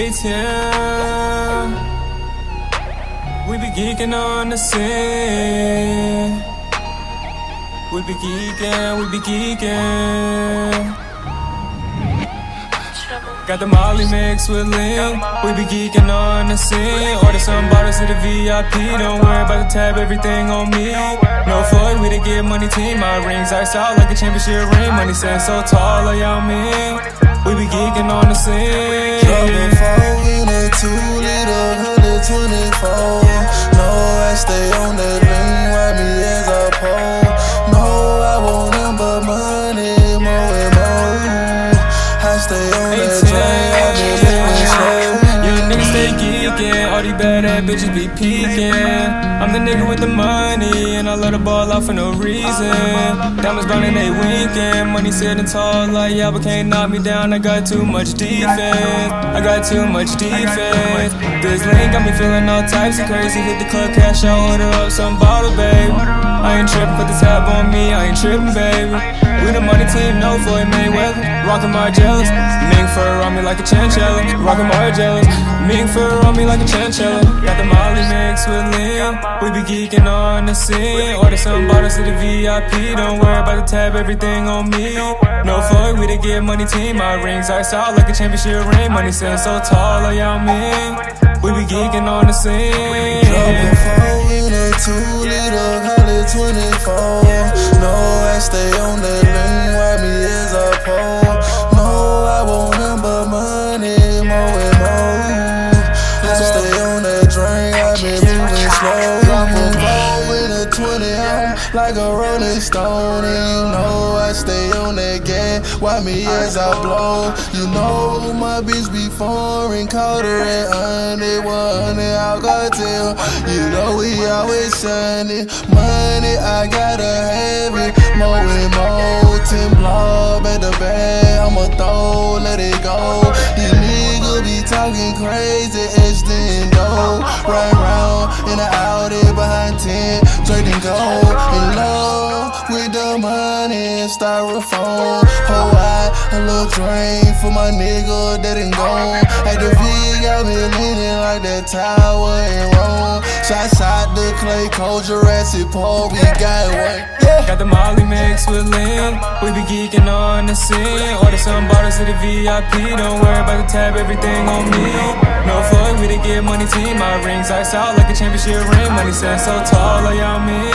ATM. We be geeking on the scene. We be geeking, we be geeking. Got the Molly mix with lean. We be geeking on the scene. Order some bottles to the VIP. Don't worry about the tab, everything on me. No Floyd, we the get money team. My rings ice out like a championship ring. Money stand so tall, like y'all mean. We be geeking on the scene. Stay on that train, I be living slow. You niggas stay geeking, all these bad ass bitches be peeking. I'm the nigga with the money, and I let the ball out for no reason. Diamonds burning, they winking. Money sitting tall like y'all, but can't knock me down. I got too much defense. I got too much defense. This link got me feeling all types of crazy. Hit the club, cash out, order up some bottle, babe. I ain't tripping, put the tab on me, I ain't tripping, baby. We the money team, no Floyd Mayweather. Rockin' Margielas, mink fur on me like a chinchilla. Rockin' Margielas, mink fur on me like a chinchilla. Got the Molly mix with lean. We be geeking on the scene. Order some bottles to the VIP. Don't worry about the tab, everything on me. No Floyd, we the get money team. My rings ice out like a championship ring. Money stand so tall, like y'all mean. We be geeking on the scene. Dropping four in a two liter, Holly 24. No, I stay like a rolling stone. And you know I stay on that gas, why me as I blow. You know my bitch be foreign, caught her at under 100 Alcatel. You know we always shining. Money, I gotta have it. More and more, 10 blob at the back. I'ma throw, let it go. These niggas be talking crazy, etched in dough. Right round in the Audi behind 10, trading gold. Money, styrofoam. Oh, I a little drain for my nigga that ain't gone. At the V, got me leaning like that tower in Rome. Shots out the clay, cold Jurassic Park, we got one. Yeah. Got the Molly mix with lean. We be geeking on the scene. Order some bottles to the VIP. Don't worry about the tab, everything on me. No Floyd, we the get money team. My rings ice out like a championship ring. Money stand so tall, like y'all mean.